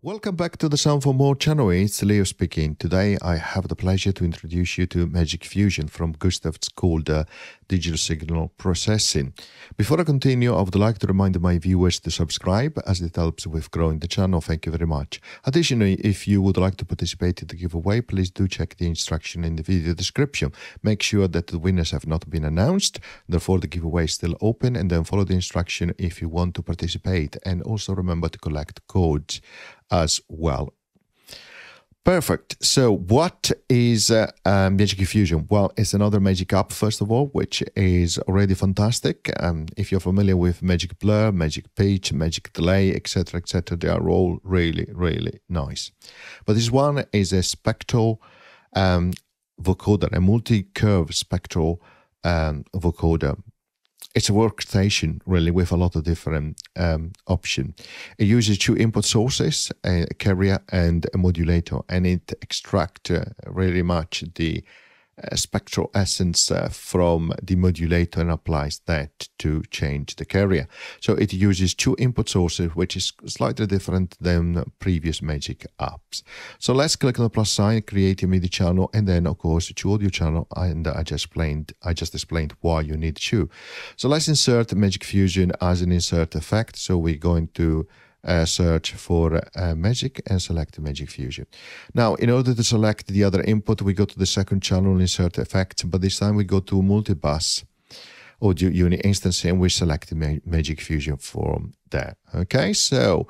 Welcome back to the Sound for More channel. It's Leo speaking. Today I have the pleasure to introduce you to Magic Fusion from Gustav's called uh, Digital Signal Processing. Before I continue, I would like to remind my viewers to subscribe as it helps with growing the channel. Thank you very much. Additionally, if you would like to participate in the giveaway, please do check the instruction in the video description. Make sure that the winners have not been announced, therefore the giveaway is still open and then follow the instruction if you want to participate and also remember to collect codes as well. Perfect. So, what is uh, uh, Magic Fusion? Well, it's another Magic app, first of all, which is already fantastic. Um, if you're familiar with Magic Blur, Magic Pitch, Magic Delay, etc., etc., they are all really, really nice. But this one is a spectral um, vocoder, a multi curve spectral um, vocoder it's a workstation really with a lot of different um, options. It uses two input sources, a carrier and a modulator, and it extracts uh, really much the spectral essence uh, from the modulator and applies that to change the carrier. So it uses two input sources, which is slightly different than previous Magic apps. So let's click on the plus sign, create a MIDI channel, and then of course two audio channel. And I just explained, I just explained why you need two. So let's insert Magic Fusion as an insert effect. So we're going to uh, search for uh, Magic and select Magic Fusion. Now, in order to select the other input, we go to the second channel, insert effect, but this time we go to multibus audio unit instance and we select the Magic Fusion from there. Okay, so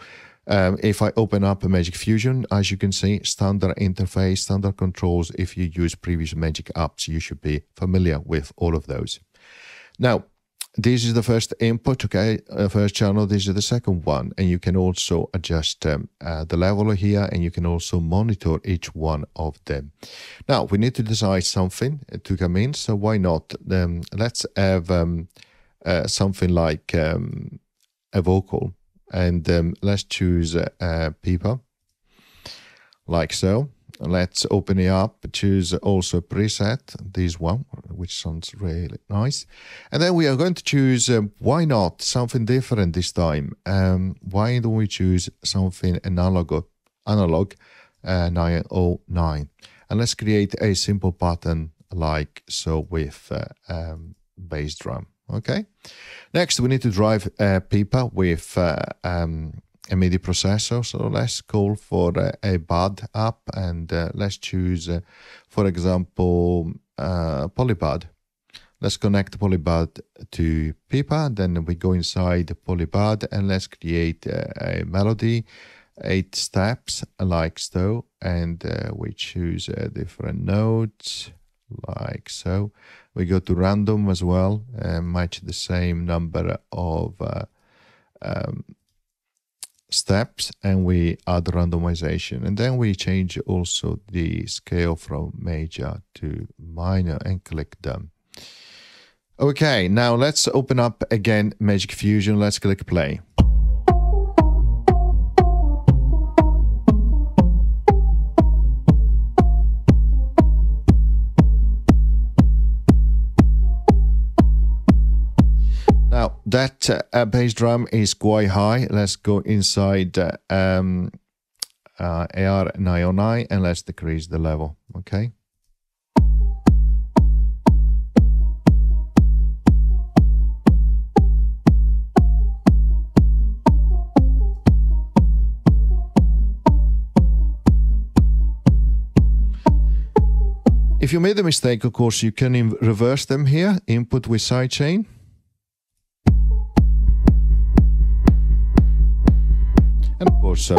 um, if I open up a Magic Fusion, as you can see, standard interface, standard controls. If you use previous Magic apps, you should be familiar with all of those. Now, this is the first input, okay, uh, first channel, this is the second one. And you can also adjust um, uh, the level here and you can also monitor each one of them. Now, we need to decide something to come in, so why not? Um, let's have um, uh, something like um, a vocal and um, let's choose uh, a Pipa, like so. Let's open it up, choose also preset, this one, which sounds really nice. And then we are going to choose, uh, why not, something different this time. Um, why don't we choose something analog, analog uh, 909. And let's create a simple pattern like so with uh, um, bass drum. Okay. Next, we need to drive a Pipa with uh, um, a MIDI processor. So let's call for a, a Bud app and uh, let's choose, uh, for example, uh, Polybud. Let's connect Polybud to Pipa. Then we go inside Polybud and let's create a, a melody, eight steps like so. And uh, we choose uh, different notes like so. We go to random as well and match the same number of uh, um, steps and we add randomization. And then we change also the scale from major to minor and click done. Okay now let's open up again magic fusion. Let's click play that uh, bass drum is quite high. Let's go inside uh, um, uh, AR909 and let's decrease the level, okay? If you made a mistake, of course, you can reverse them here, input with sidechain. Course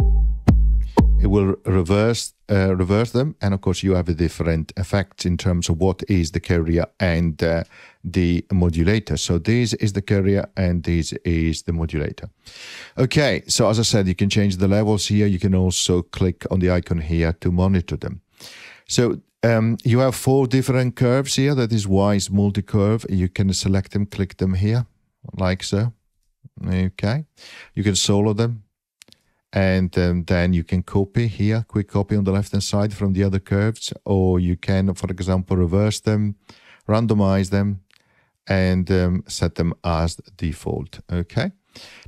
it will reverse uh, reverse them. And of course you have a different effects in terms of what is the carrier and uh, the modulator. So this is the carrier and this is the modulator. Okay so as i said you can change the levels here. You can also click on the icon here to monitor them. So um, you have four different curves here. That is why it's multi-curve. You can select them click them here like so. Okay. You can solo them and um, then you can copy here, quick copy on the left hand side from the other curves, or you can, for example, reverse them, randomize them, and um, set them as default. Okay.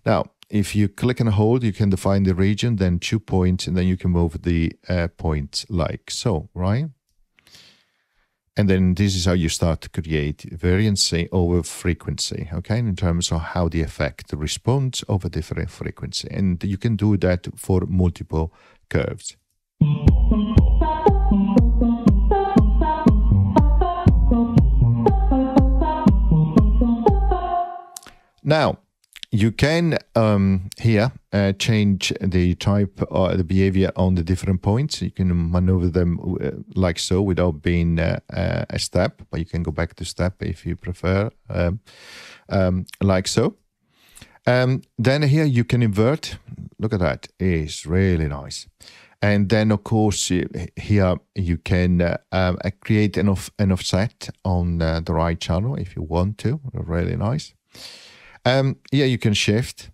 Now, if you click and hold, you can define the region, then two points, and then you can move the uh, points like so, right? And then this is how you start to create variancy over frequency, okay, in terms of how the effect responds over different frequency. And you can do that for multiple curves. Now, you can um, here uh, change the type or the behavior on the different points. You can maneuver them uh, like so without being uh, uh, a step, but you can go back to step if you prefer, um, um, like so. Um, then here you can invert. Look at that; it's really nice. And then, of course, here you can uh, um, create an, off, an offset on uh, the right channel if you want to. Really nice. Um, yeah, you can shift,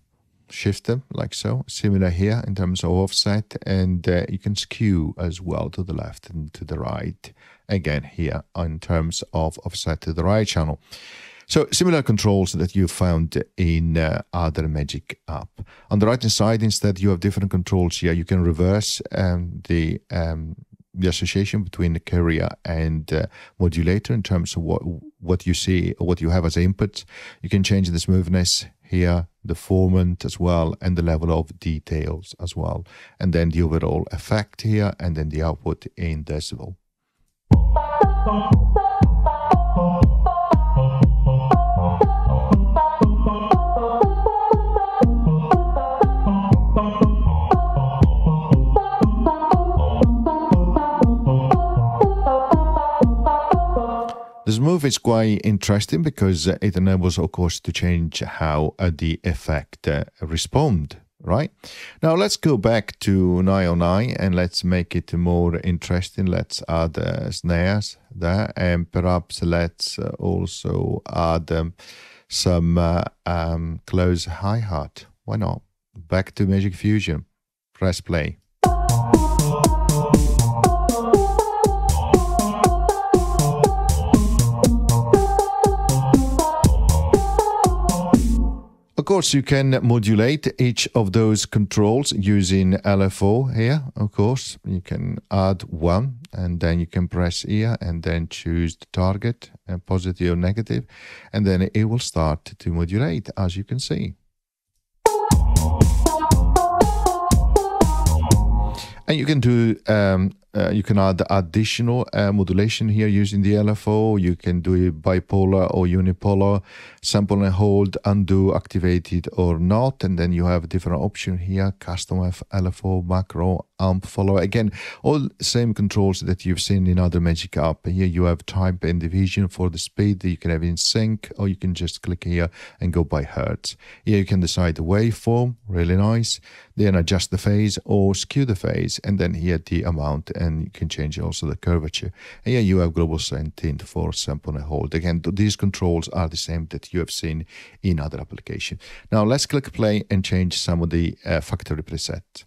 shift them like so, similar here in terms of offset, and uh, you can skew as well to the left and to the right. Again, here in terms of offset to the right channel. So similar controls that you found in uh, other Magic app. On the right hand side, instead, you have different controls here. You can reverse um, the um, the association between the carrier and uh, modulator in terms of what what you see what you have as input. You can change the smoothness here, the formant as well, and the level of details as well, and then the overall effect here, and then the output in decibel. This move is quite interesting because it enables, of course, to change how uh, the effect uh, respond, right? Now let's go back to 909 and let's make it more interesting. Let's add uh, snares there and perhaps let's uh, also add um, some uh, um, close hi-hat. Why not? Back to Magic Fusion. Press play. Course, you can modulate each of those controls using LFO here, of course. You can add one and then you can press here and then choose the target, uh, positive or negative, and then it will start to modulate, as you can see. And you can do um, uh, you can add additional uh, modulation here using the LFO. You can do it bipolar or unipolar, sample and hold, undo, activated or not. And then you have different option here, custom LFO, macro, amp follower. Again, all same controls that you've seen in other Magic app. Here you have type and division for the speed that you can have in sync, or you can just click here and go by hertz. Here you can decide the waveform, really nice. Then adjust the phase or skew the phase, and then here the amount, and you can change also the curvature. And here you have global tint for sample and hold. Again, these controls are the same that you have seen in other applications. Now let's click play and change some of the uh, factory preset.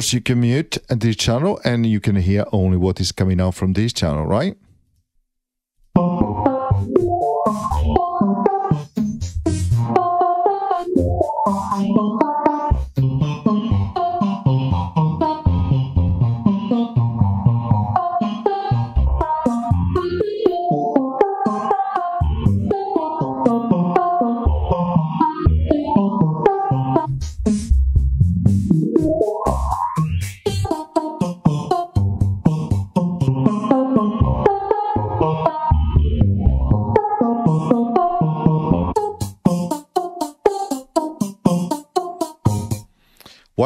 Course, you can mute this channel and you can hear only what is coming out from this channel, right?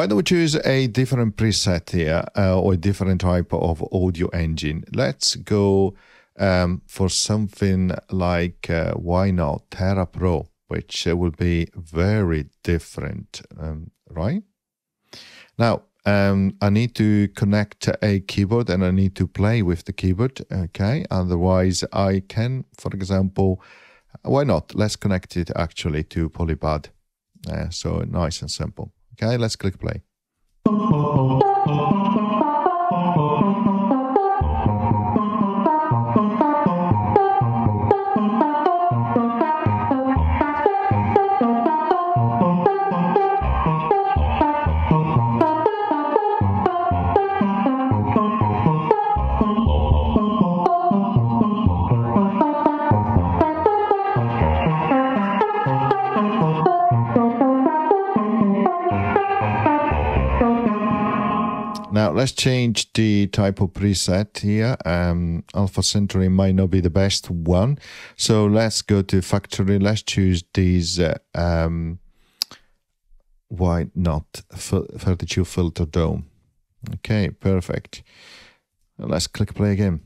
Why don't we choose a different preset here uh, or a different type of audio engine? Let's go um, for something like, uh, why not, Terra Pro, which uh, will be very different, um, right? Now, um, I need to connect a keyboard and I need to play with the keyboard, okay? Otherwise, I can, for example, why not? Let's connect it actually to Polybud. Uh, so nice and simple. Okay, let's click play. Now let's change the type of preset here. Um, Alpha Centauri might not be the best one. So let's go to factory. Let's choose these. Uh, um, why not 32 filter dome? Okay, perfect. Let's click play again.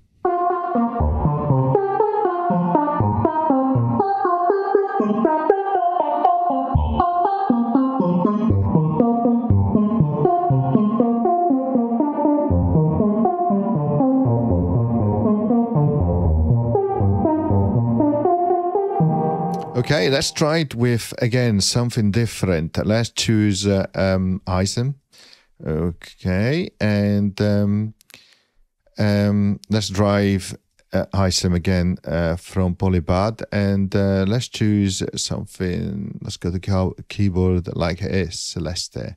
Okay, let's try it with again something different. Let's choose uh, um, iSEM. Okay, and um, um, let's drive uh, iSEM again uh, from Polybud, and uh, let's choose something. Let's go to keyboard like S Celeste.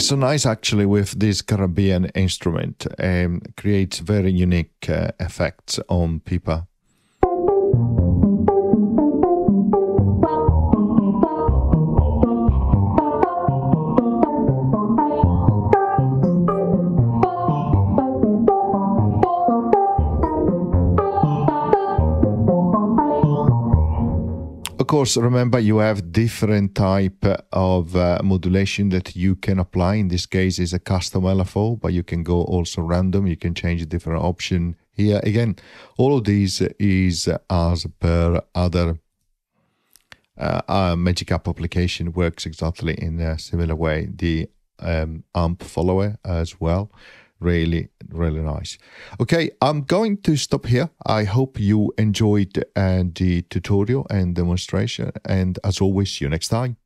It's so nice actually with this Caribbean instrument. Um, creates very unique uh, effects on people. Course, remember you have different type of uh, modulation that you can apply. In this case, is a custom LFO, but you can go also random. You can change a different option here. Again, all of these is as per other uh, uh, Magic App application works exactly in a similar way. The um, AMP follower as well really really nice. Okay i'm going to stop here. I hope you enjoyed uh, the tutorial and demonstration and as always see you next time